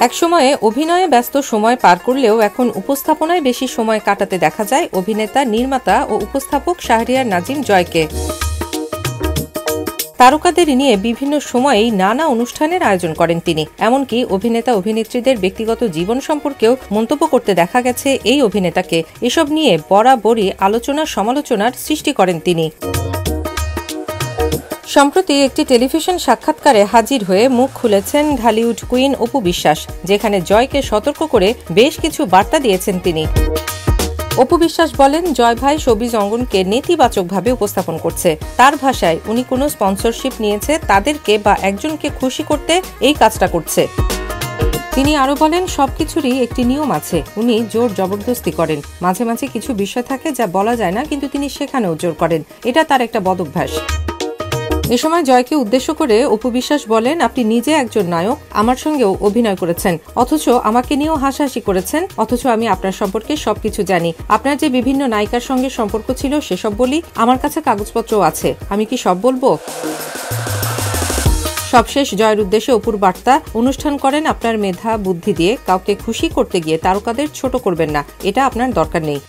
একসময়ে অভিনয়ে ব্যস্ত সময় পার করলেও এখন উপস্থাপনায় বেশি সময় কাটাতে দেখা যায় অভিনেতা নির্মাতা ও উপস্থাপক শাহরিয়ার নাজিম জয়কে। তারকাদের নিয়ে বিভিন্ন সময়েই নানা অনুষ্ঠানের আয়োজন করেন তিনি। এমনকি অভিনেতা অভিনেত্রীদের ব্যক্তিগত জীবন সম্পর্কেও মন্তব্য করতে দেখা গেছে এই অভিনেতাকে। এসব নিয়ে বরাবরই আলোচনা সমালোচনার সৃষ্টি করেন তিনি। সম্প্রতি একটি টেলিভিশন সাক্ষাৎকারে হাজির হয়ে মুখ খুলেছেন ঢালিউড কুইন অপু বিশ্বাস, যেখানে জয়কে সতর্ক করে বেশ কিছু বার্তা দিয়েছেন তিনি। অপু বিশ্বাস বলেন, জয় ভাই সবিজ অঙ্গনকে নেতিবাচকভাবে উপস্থাপন করছে। তার ভাষায় উনি কোনো স্পন্সরশিপ নিয়েছে, তাদেরকে বা একজনকে খুশি করতে এই কাজটা করছে। তিনি আরও বলেন সবকিছুরই একটি নিয়ম আছে। উনি জোর জবরদস্তি করেন। মাঝে মাঝে কিছু বিষয় থাকে যা বলা যায় না, কিন্তু তিনি সেখানেও জোর করেন। এটা তার একটা বদভ্যাস এ সময় জয়কে উদ্দেশ্য করে অপু বিশ্বাস বলেন, আপনি নিজে একজন নায়ক, আমার সঙ্গেও অভিনয় করেছেন। অথচ আমাকে নিয়েও হাসাহাসি করেছেন। অথচ আমি আপনার সম্পর্কে সবকিছু জানি। আপনার যে বিভিন্ন নায়িকার সঙ্গে সম্পর্ক ছিল, সেসব বলি আমার কাছে কাগজপত্রও আছে। আমি কি সব বলব? সবশেষ জয়ের উদ্দেশ্যে অপুর বার্তা, অনুষ্ঠান করেন আপনার মেধা, বুদ্ধি দিয়ে। কাউকে খুশি করতে গিয়ে তারকাদের ছোট করবেন না। এটা আপনার দরকার নেই।